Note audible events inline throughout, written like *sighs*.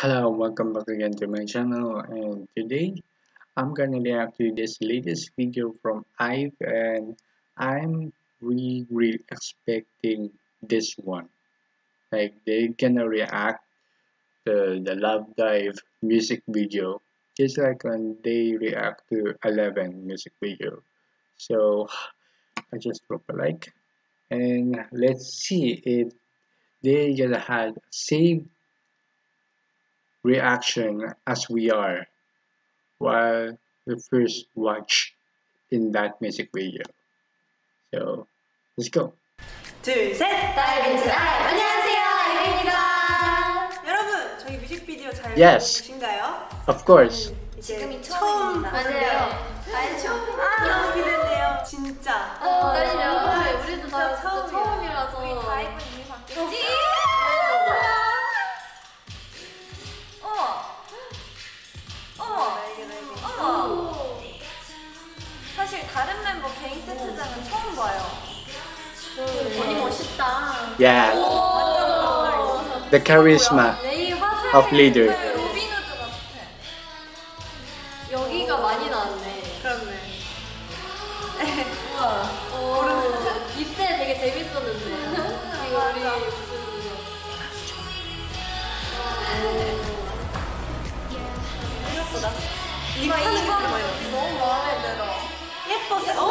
Hello, welcome back again to my channel and today I'm gonna react to this latest video from IVE and I'm really, really expecting this one. Like they're gonna react to the Love Dive music video just like when they react to 11 music video. So I just drop a like and let's see if they just had same reaction as we are while we first watch in that music video. So let's go. 둘, 셋! 다이빙즈 아이 안녕하세요 아이입니다 여러분, 저희 뮤직비디오 잘 Yes. 보신가요? Of course. 이제 지금이 처음 처음입니다. 보는데요. 맞아요. 세트장은 처음 봐요. 언니 멋있다. Yeah, 완전 the charisma 레이 화살. of leader. 로빈 후드 같아. 여기가 많이 나왔네. 그렇네. 우와. 오, 이때 되게 재밌었는데. 이거 우리 생각보다. 들어요. 너무 마음에 들어. 예뻐서. 오!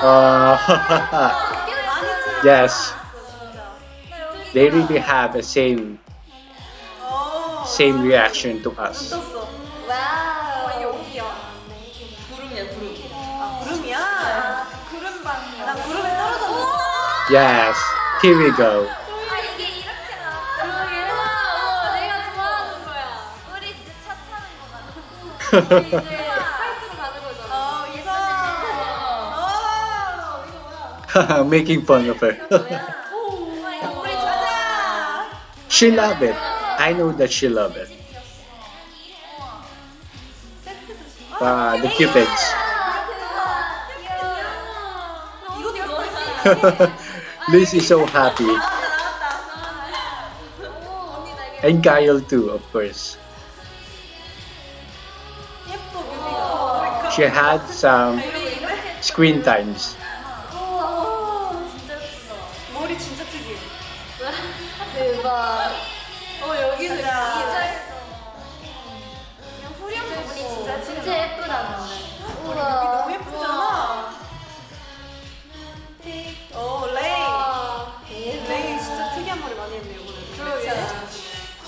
Uh, *laughs* yes. They really have the same same reaction to us. Yes, here we go. *laughs* *laughs* making fun of her. *laughs* she loved it. I know that she loved it. Ah, ah the cupids. Liz *laughs* so happy. And Gaeul too, of course. She had some screen times. 대박. 어, 여기는 진짜. 그냥 후렴 부분이 진짜 진짜 예쁘다. 뮤비 너무 예쁘잖아. 어, 레이. 레이 진짜 특이한 머리 많이 했네요, 오늘. 그러게.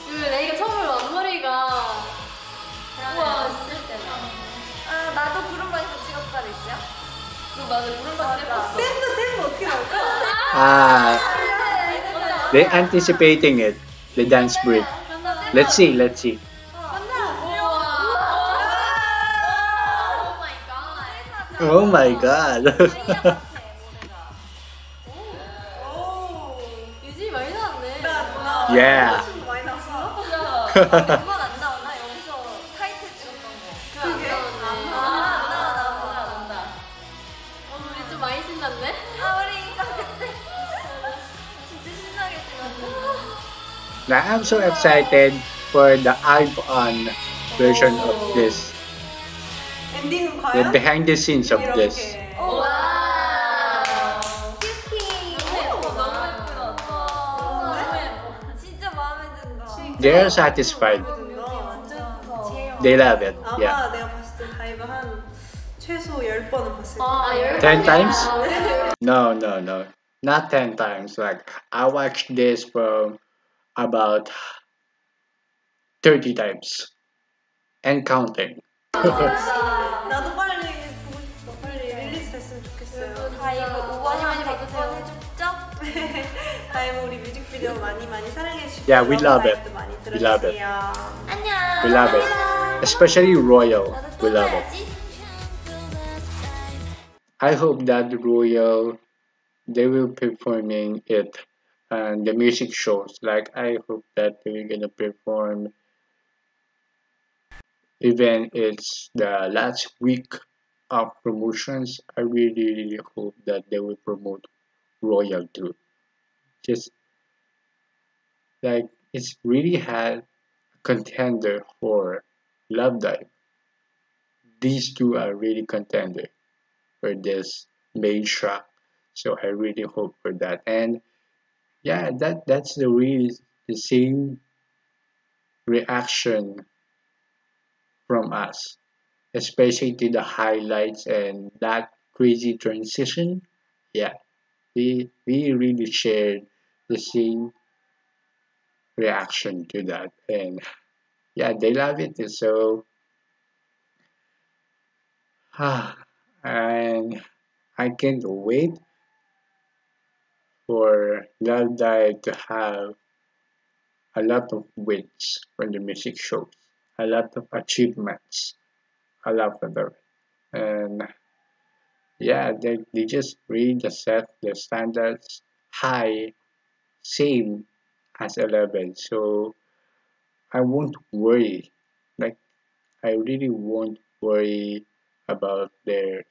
그 레이가 처음으로 앞머리가 우와. 아, 나도 구름방에서 찍었다 그랬죠? 그 맞아 구름밖에 예뻤어. 댄스, 댄스 어떻게 나올까? Ah, They anticipating it, the dance break. Let's see, let's see. Oh my god. *laughs* yeah. *laughs* Now I'm so excited for the IVE ON version of this. The behind the scenes of this. They're satisfied. They love it. Yeah. Ten times? No, no, no. Not ten times. Like I watched this from about 30 times and counting. yeah, we love it. We love it. We love it. Especially Royal. We love it. I hope that Royal they will be performing it and the music shows. Like, I hope that they're gonna perform even it's the last week of promotions. I really, really hope that they will promote Royal too. Just like it's really had a contender for Love Dive. These two are really contender for this main track. So I really hope for that. And yeah, that that's the real the same reaction from us, especially to the highlights and that crazy transition. Yeah, we we really shared the same reaction to that, and yeah, they love it. So *sighs* and I can't wait for Dive to have a lot of wins from the music shows, a lot of achievements, a lot of them. And yeah, they, they just really set the standards high, same as 11. So I won't worry. Like, I really won't worry about their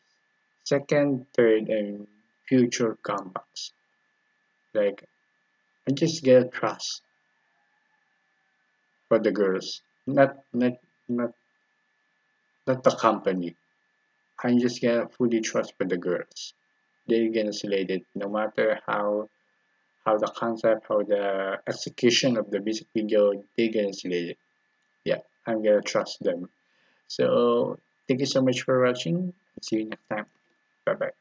second, third, and future comebacks. Like, I just get trust for the girls, not not not not the company. I'm just gonna fully trust for the girls. They're gonna it no matter how how the concept, how the execution of the music video, they're gonna it. Yeah, I'm gonna trust them. So thank you so much for watching. See you next time. Bye bye.